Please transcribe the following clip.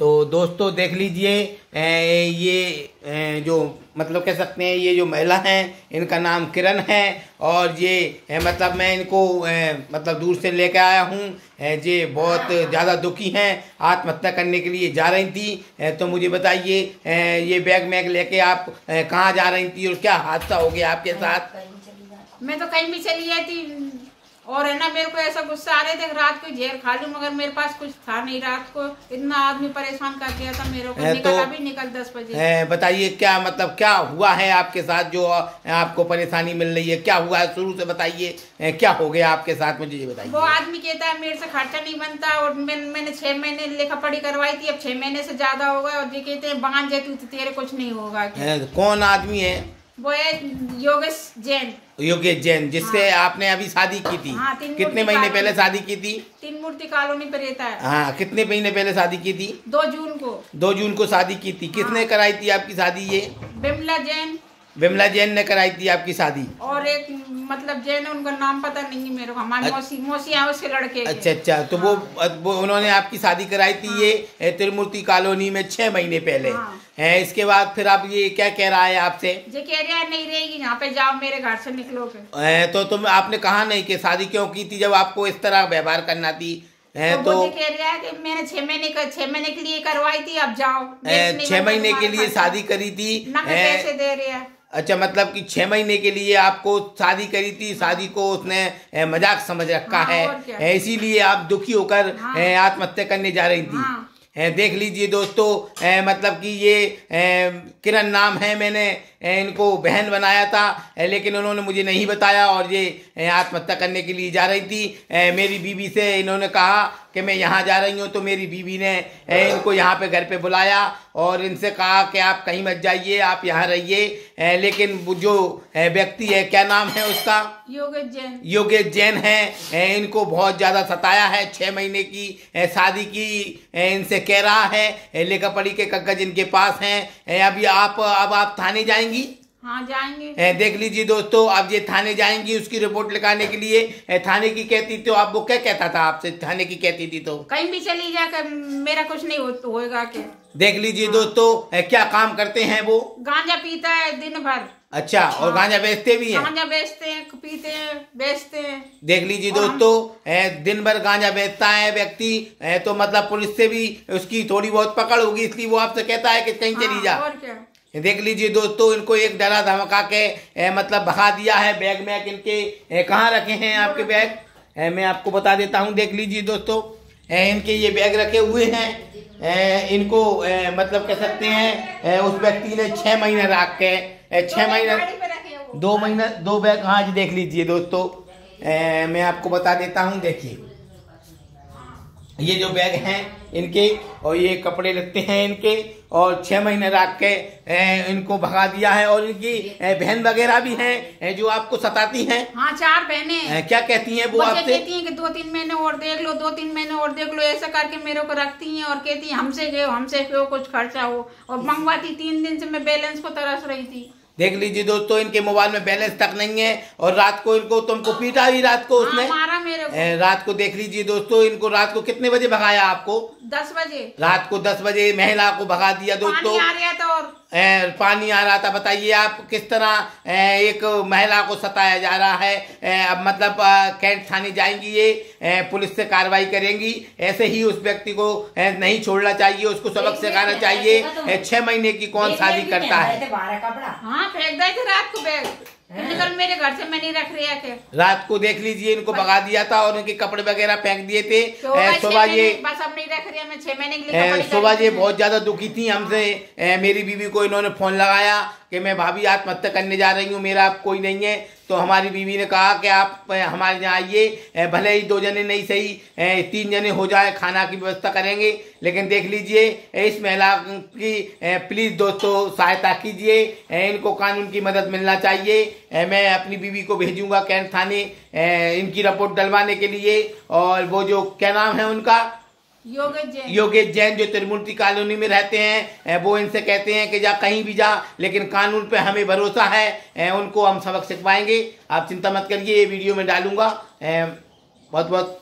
तो दोस्तों देख लीजिए ये जो मतलब कह सकते हैं, ये जो महिला हैं, इनका नाम किरण है, और ये मतलब मैं इनको मतलब दूर से लेकर आया हूँ। ये बहुत ज़्यादा दुखी हैं, आत्महत्या करने के लिए जा रही थी। तो मुझे बताइए ये बैग मैग लेके आप कहाँ जा रही थी और क्या हादसा हो गया आपके साथ? मैं तो कहीं भी चली जाती और है ना मेरे को ऐसा गुस्सा आ रहे थे रात को जेल खा लू मगर मेरे पास कुछ था नहीं। रात को इतना आदमी परेशान कर दिया था मेरे को। निकल तो, अभी निकल दस बजे। बताइए क्या मतलब क्या हुआ है आपके साथ जो आपको परेशानी मिल रही है? क्या हुआ है? शुरू से बताइए क्या हो गया आपके साथ? मुझे ये बताइए। वो आदमी कहता है मेरे से खर्चा नहीं बनता और मैं, मैंने छह महीने लेखा पढ़ी करवाई थी अब छह महीने से ज़्यादा हो गया और ये कहते हैं बाँध जाती तो तेरे कुछ नहीं होगा। कौन आदमी है? वो है योगेश जैन। योगेश जैन जिससे हाँ। आपने अभी शादी की थी। हाँ, कितने महीने पहले शादी की थी? तीन मूर्ति कॉलोनी पर रहता है। हाँ कितने महीने पहले शादी की थी? दो जून को। दो जून को शादी की थी। किसने हाँ। कराई थी आपकी शादी ये? बिमला जैन। बिमला जैन ने कराई थी आपकी शादी। और एक मतलब जैन है उनका नाम पता नहीं है मेरे को। हमारी मौसी मौसी है उसके लड़के अच्छा अच्छा तो वो, वो उन्होंने आपकी शादी कराई थी हाँ। ये त्रिमूर्ति कॉलोनी में छह महीने पहले। हाँ। है इसके बाद फिर आप ये क्या कह रहा है आपसे? जो कह रहा है नहीं रहेगी यहाँ पे जाओ मेरे घर से निकलो तो तुम आपने कहा नहीं कि शादी क्यों की थी जब आपको इस तरह व्यवहार करना थी? है तो, तो कह रहा है कि मैंने छह महीने का छह महीने के लिए करवाई थी अब जाओ। छह महीने के लिए शादी करी थी। पैसे दे रहे हैं। अच्छा मतलब कि छः महीने के लिए आपको शादी करी थी शादी को उसने मज़ाक समझ रखा हाँ, है इसीलिए आप दुखी होकर हाँ, आत्महत्या करने जा रही थी। हाँ, देख लीजिए दोस्तों मतलब कि ये किरण नाम है मैंने इनको बहन बनाया था लेकिन उन्होंने मुझे नहीं बताया और ये आत्महत्या करने के लिए जा रही थी। मेरी बीवी से इन्होंने कहा कि मैं यहाँ जा रही हूँ तो मेरी बीवी ने इनको यहाँ पे घर पे बुलाया और इनसे कहा कि आप कहीं मत जाइए आप यहाँ रहिए। लेकिन जो व्यक्ति है क्या नाम है उसका? योगेश जैन। योगेश जैन है। इनको बहुत ज़्यादा सताया है छः महीने की शादी की इनसे कह रहा है लेखा पढ़ी के कागज़ इनके पास हैं अभी आप अब आप थाने जाएँगे? जाएँगी? हाँ जाएँगे। देख लीजिए दोस्तों आप ये थाने जाएँगी उसकी रिपोर्ट लिखाने के लिए। थाने की कहती तो आप वो क्या कहता था आपसे? थाने की कहती थी तो। कहीं भी चली जाकर मेरा कुछ नहीं हो, होएगा क्या? देख लीजिए हाँ। दोस्तों क्या काम करते हैं वो? गांजा पीता है दिन भर। अच्छा हाँ। और हाँ। गांजा बेचते भी हैं? गांजा बेचते हैं पीते हैं बेचते हैं। देख लीजिए दोस्तों दिन भर गांजा बेचता है व्यक्ति। तो मतलब पुलिस से भी उसकी थोड़ी बहुत पकड़ होगी इसलिए वो आपसे कहता है कि कहीं चली हाँ, जा। और क्या? देख लीजिए दोस्तों इनको एक डरा धमका के ए, मतलब भगा दिया है बैग में इनके कहाँ रखे हैं आपके बैग? ए, मैं आपको बता देता हूँ देख लीजिए दोस्तों ए, इनके ये बैग रखे हुए हैं ए, इनको ए, मतलब कह सकते हैं ए, उस व्यक्ति ने छः महीने रख के छः महीने दो महीने दो बैग हाँ जी देख लीजिए दोस्तों मैं आपको बता देता हूँ देखिए। ये जो बैग हैं इनके और ये कपड़े लगते हैं इनके और छह महीने रख के इनको भगा दिया है और इनकी बहन वगैरह भी हैं जो आपको सताती हैं। हाँ चार बहनें। क्या कहती हैं वो आपसे? कहती हैं कि दो तीन महीने और देख लो दो तीन महीने और देख लो ऐसा करके मेरे को रखती हैं और कहती हैं हमसे गए हमसे क्यों कुछ खर्चा हो? और मंगवाती तीन दिन से मैं बैलेंस को तरस रही थी। देख लीजिए दोस्तों इनके मोबाइल में बैलेंस तक नहीं है और रात को इनको तुमको पीटा ही रात को उसने। हाँ, मारा को। रात को देख लीजिए दोस्तों इनको रात को कितने बजे भगाया आपको? दस बजे। रात को दस बजे महिला को भगा दिया दोस्तों। आ रहा था और। पानी आ रहा था बताइए आप किस तरह एक महिला को सताया जा रहा है? अब मतलब कैंट थाने जाएँगी ये? पुलिस से कार्रवाई करेंगी। ऐसे ही उस व्यक्ति को नहीं छोड़ना चाहिए उसको सबक सिखाना चाहिए। छह महीने की कौन शादी करता है? हाँ फेंक थे रात को बैग निकल मेरे घर से मैं नहीं रख रही है रात को देख लीजिए इनको भगा दिया था और उनके कपड़े वगैरह फेंक दिए थे। तो सुबह ये बस अब नहीं रख रही मैं छह महीने के लिए सुबह ये बहुत ज़्यादा दुखी थी हमसे। मेरी बीवी को इन्होंने फ़ोन लगाया। कि मैं भाभी आत्महत्या करने जा रही हूँ, मेरा कोई नहीं है। तो हमारी बीवी ने कहा कि आप हमारे यहाँ आइए भले ही दो जने नहीं सही तीन जने हो जाए, खाना की व्यवस्था करेंगे, लेकिन देख लीजिए इस महिला की प्लीज़ दोस्तों सहायता कीजिए इनको कानून की मदद मिलना चाहिए मैं अपनी बीवी को भेजूँगा कैंट थाने इनकी रिपोर्ट डलवाने के लिए, और वो जो क्या नाम है उनका? योगेश जैन। जो त्रिमूर्ति कॉलोनी में रहते हैं वो इनसे कहते हैं कि जा कहीं भी जा, लेकिन कानून पे हमें भरोसा है उनको हम सबक सिखवाएँगे। आप चिंता मत करिए, ये वीडियो में डालूँगा। बहुत बहुत